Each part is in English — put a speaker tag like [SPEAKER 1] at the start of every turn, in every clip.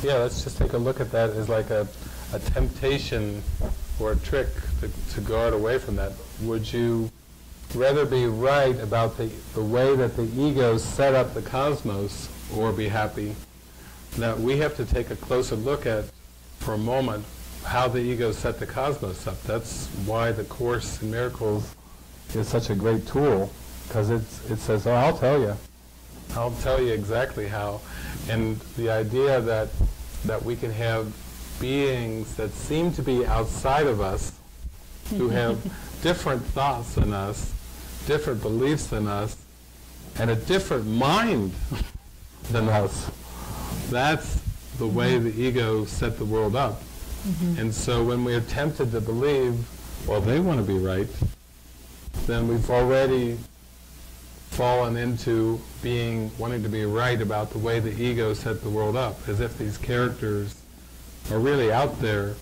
[SPEAKER 1] Yeah, let's just take a look at that as like a, a temptation or a trick to, to guard away from that. Would you rather be right about the, the way that the ego set up the cosmos or be happy? Now, we have to take a closer look at, for a moment, how the ego set the cosmos up. That's why the Course in Miracles is such a great tool, because it says, oh, I'll tell you. I'll tell you exactly how. And the idea that, that we can have beings that seem to be outside of us, who have different thoughts than us, different beliefs than us, and a different mind than us. That's the way the ego set the world up. Mm-hmm. And so when we're tempted to believe, well, they want to be right, then we've already fallen into being wanting to be right about the way the ego set the world up, as if these characters are really out there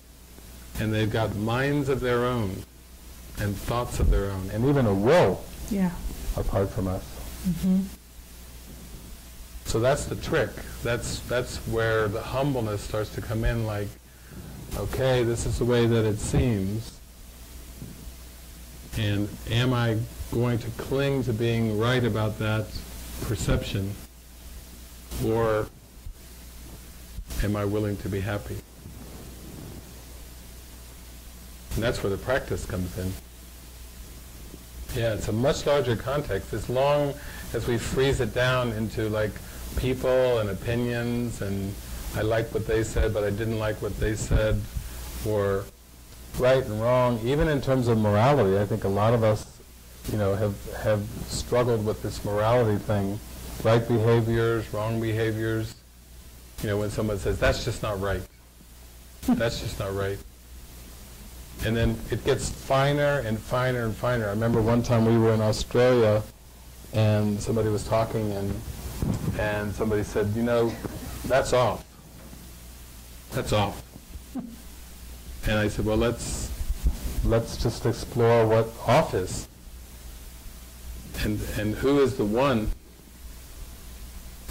[SPEAKER 1] and they've got minds of their own and thoughts of their own and even a will
[SPEAKER 2] yeah.
[SPEAKER 1] apart from us. Mm-hmm. So that's the trick. That's that's where the humbleness starts to come in. Like, okay, this is the way that it seems, and am I going to cling to being right about that perception, or am I willing to be happy? And that's where the practice comes in. Yeah, it's a much larger context. As long as we freeze it down into like people and opinions and I like what they said but I didn't like what they said or right and wrong, even in terms of morality, I think a lot of us you know, have, have struggled with this morality thing, right behaviors, wrong behaviors. You know, when someone says, that's just not right. that's just not right. And then it gets finer and finer and finer. I remember one time we were in Australia and somebody was talking and, and somebody said, you know, that's off. That's off. And I said, well, let's, let's just explore what office and, and who is the one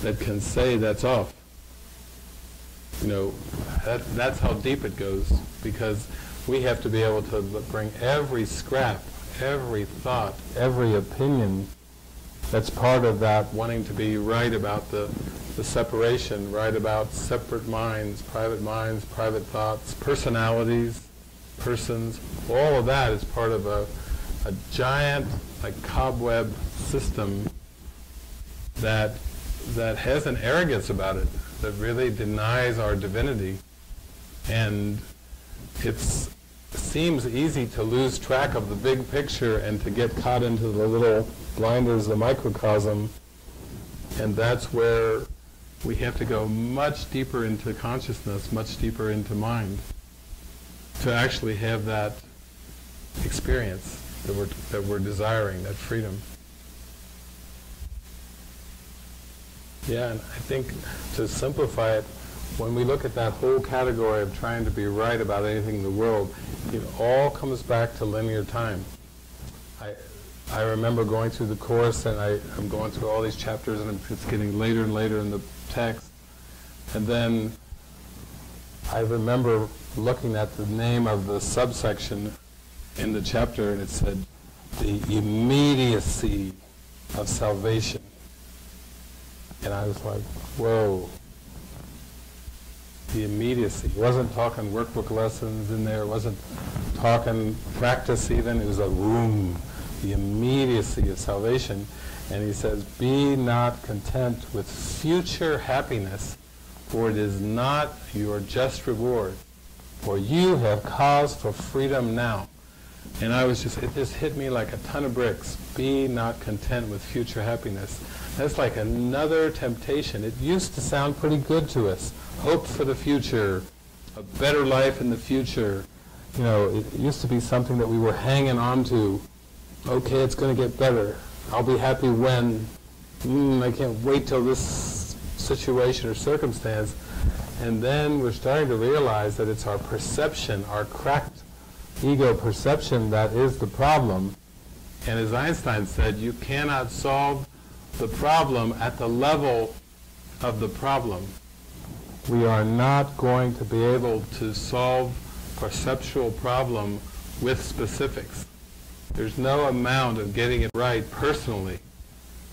[SPEAKER 1] that can say that's off? You know, that, that's how deep it goes because we have to be able to bring every scrap, every thought, every opinion that's part of that wanting to be right about the, the separation, right about separate minds, private minds, private thoughts, personalities, persons, all of that is part of a, a giant like cobweb system that that has an arrogance about it that really denies our divinity. And it seems easy to lose track of the big picture and to get caught into the little blinders the microcosm. And that's where we have to go much deeper into consciousness much deeper into mind to actually have that experience that we're, that we're desiring, that freedom. Yeah, and I think to simplify it, when we look at that whole category of trying to be right about anything in the world, it all comes back to linear time. I, I remember going through the course and I, I'm going through all these chapters and it's getting later and later in the text. And then I remember looking at the name of the subsection in the chapter, and it said, the immediacy of salvation. And I was like, whoa. The immediacy. It wasn't talking workbook lessons in there. It wasn't talking practice even. It was a room. The immediacy of salvation. And he says, be not content with future happiness, for it is not your just reward. For you have cause for freedom now. And I was just, it just hit me like a ton of bricks. Be not content with future happiness. That's like another temptation. It used to sound pretty good to us. Hope for the future, a better life in the future. You know, it used to be something that we were hanging on to. Okay, it's going to get better. I'll be happy when. Mm, I can't wait till this situation or circumstance. And then we're starting to realize that it's our perception, our cracked ego perception that is the problem. And as Einstein said, you cannot solve the problem at the level of the problem. we are not going to be able to solve perceptual problem with specifics. There's no amount of getting it right personally,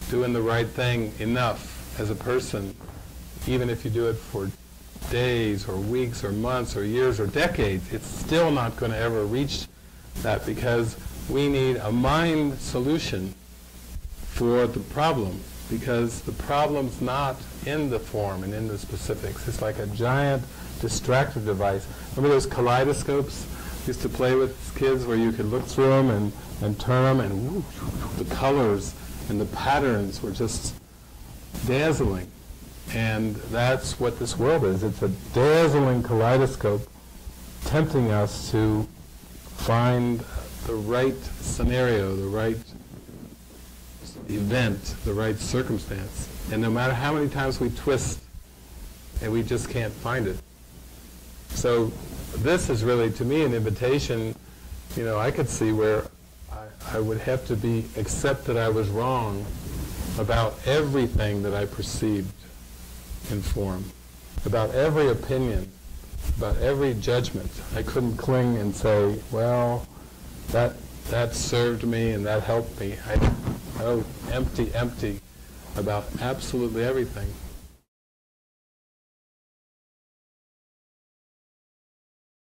[SPEAKER 1] doing the right thing enough as a person, even if you do it for days or weeks or months or years or decades, it's still not going to ever reach that because we need a mind solution for the problem because the problem's not in the form and in the specifics. It's like a giant distractor device. Remember those kaleidoscopes used to play with kids where you could look through them and, and turn them and the colors and the patterns were just dazzling. And that's what this world is. It's a dazzling kaleidoscope tempting us to find the right scenario, the right event, the right circumstance. And no matter how many times we twist, and we just can't find it. So this is really, to me, an invitation. You know, I could see where I, I would have to be, accept that I was wrong about everything that I perceived in form, about every opinion, about every judgment. I couldn't cling and say, well, that that served me and that helped me. I, I empty, empty about absolutely everything.